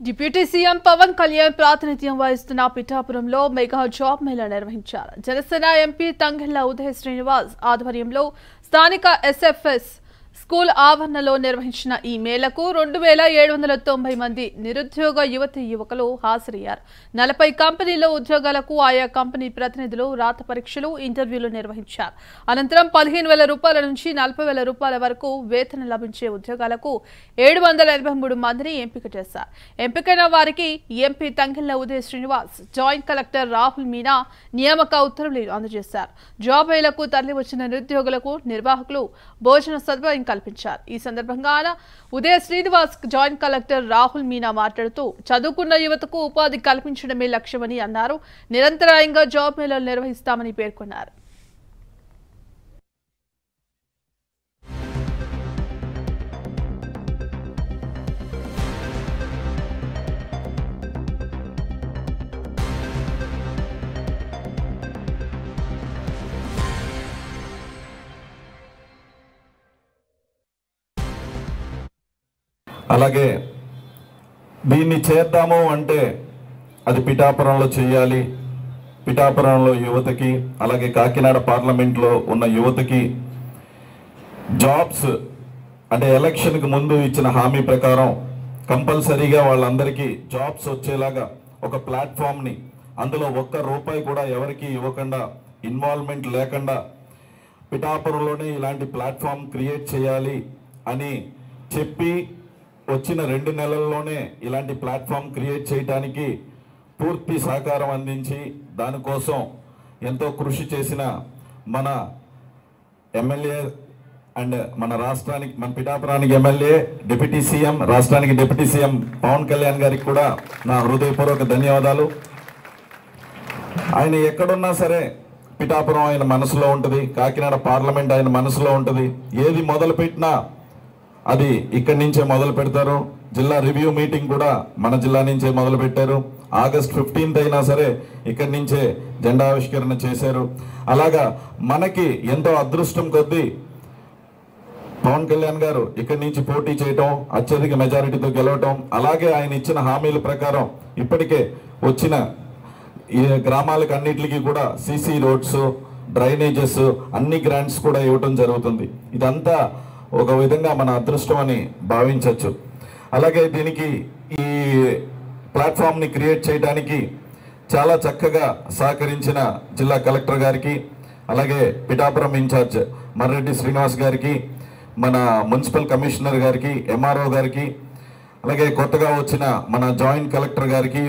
Deputy CM Pawan Kalyan ప్రాతినిధ్యం వహిస్తున్న పిఠాపురంలో మెగా జాబ్ మేళా నిర్వహించారు. జనసేన ఎంపీ తంగెళ్ళ ఉదయ్ శ్రీనివాస్ ఆధ్వర్యంలో స్థానిక ఎస్ఎఫ్ఎస్ స్కూల్ ఆవరణలో నిర్వహించిన ఈ మేళకు రెండు వేల ఏడు వందల తొంభై మంది నిరుద్యోగ యువతి యువకులు హాజరయ్యారు. నలభై కంపెనీల్లో ఉద్యోగాలకు ఆయా కంపెనీ ప్రతినిధులు రాత పరీక్షలు ఇంటర్వ్యూలు నిర్వహించారు. అనంతరం పదిహేను వేల రూపాయల నుంచి నలభై వేల రూపాయల వరకు వేతనం లభించే ఉద్యోగాలకు ఏడు వందల ఎనభై మూడు మందిని ఎంపిక చేశారు. ఎంపికైన వారికి MP Tangella Uday Srinivas joint collector Rahul Meena నియామక ఉత్తర్వులు అందజేశారు. జాబ్ వేలకు తరలివచ్చిన నిరుద్యోగులకు నిర్వాహకులు భోజన సదుపాయం కల్పించారు. ఈ సందర్భంగా ఆయన ఉదయ శ్రీనివాస్ జాయింట్ కలెక్టర్ రాహుల్ మీనా మాట్లాడుతూ చదువుకున్న యువతకు ఉపాధి కల్పించడమే లక్ష్యమని అన్నారు. నిరంతరాయంగా జాబ్ మేళలు నిర్వహిస్తామని పేర్కొన్నారు. అలాగే దీన్ని చేద్దాము అంటే అది పిఠాపురంలో చేయాలి. పిఠాపురంలో యువతకి అలాగే కాకినాడ పార్లమెంట్లో ఉన్న యువతకి జాబ్స్ అంటే ఎలక్షన్కి ముందు ఇచ్చిన హామీ ప్రకారం కంపల్సరీగా వాళ్ళందరికీ జాబ్స్ వచ్చేలాగా ఒక ప్లాట్ఫామ్ని అందులో ఒక్క రూపాయి కూడా ఎవరికి ఇవ్వకుండా ఇన్వాల్వ్మెంట్ లేకుండా పిఠాపురంలోనే ఇలాంటి ప్లాట్ఫామ్ క్రియేట్ చేయాలి అని చెప్పి వచ్చిన రెండు నెలల్లోనే ఇలాంటి ప్లాట్ఫామ్ క్రియేట్ చేయడానికి పూర్తి సహకారం అందించి దానికోసం ఎంతో కృషి చేసిన మన ఎమ్మెల్యే అండ్ మన రాష్ట్రానికి మన పిఠాపురానికి ఎమ్మెల్యే డిప్యూటీ సీఎం రాష్ట్రానికి డిప్యూటీ సీఎం పవన్ కళ్యాణ్ గారికి కూడా నా హృదయపూర్వక ధన్యవాదాలు. ఆయన ఎక్కడున్నా సరే పిఠాపురం ఆయన మనసులో ఉంటుంది కాకినాడ పార్లమెంట్ ఆయన మనసులో ఉంటుంది. ఏది మొదలుపెట్టినా అది ఇక్కడి నుంచే మొదలు పెడతారు. జిల్లా రివ్యూ మీటింగ్ కూడా మన జిల్లా నుంచే మొదలు పెట్టారు. ఆగస్ట్ ఫిఫ్టీన్త్ అయినా సరే ఇక్కడి నుంచే జెండా ఆవిష్కరణ చేశారు. అలాగా మనకి ఎంతో అదృష్టం కొద్దీ పవన్ కళ్యాణ్ గారు ఇక్కడి నుంచి పోటీ చేయటం అత్యధిక మెజారిటీతో గెలవటం అలాగే ఆయన ఇచ్చిన హామీల ప్రకారం ఇప్పటికే వచ్చిన ఈ గ్రామాలకు అన్నిటికీ కూడా సీసీ రోడ్స్ డ్రైనేజెస్ అన్ని గ్రాంట్స్ కూడా ఇవ్వటం జరుగుతుంది. ఇదంతా ఒక విధంగా మన అదృష్టం అని భావించవచ్చు. అలాగే దీనికి ఈ ప్లాట్ఫామ్ని క్రియేట్ చేయడానికి చాలా చక్కగా సహకరించిన జిల్లా కలెక్టర్ గారికి అలాగే పిఠాపురం ఇన్ఛార్జ్ మర్రెడ్డి శ్రీనివాస్ గారికి మన మున్సిపల్ కమిషనర్ గారికి ఎంఆర్ఓ గారికి అలాగే కొత్తగా వచ్చిన మన జాయింట్ కలెక్టర్ గారికి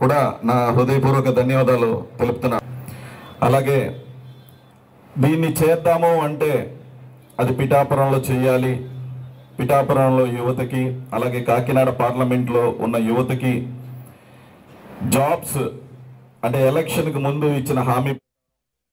కూడా నా హృదయపూర్వక ధన్యవాదాలు తెలుపుతున్నా. అలాగే దీన్ని చేద్దాము అంటే అది పిఠాపురంలో చేయాలి. పిఠాపురంలో యువతకి అలాగే కాకినాడ పార్లమెంట్లో ఉన్న యువతకి జాబ్స్ అంటే ఎలక్షన్కి ముందు ఇచ్చిన హామీ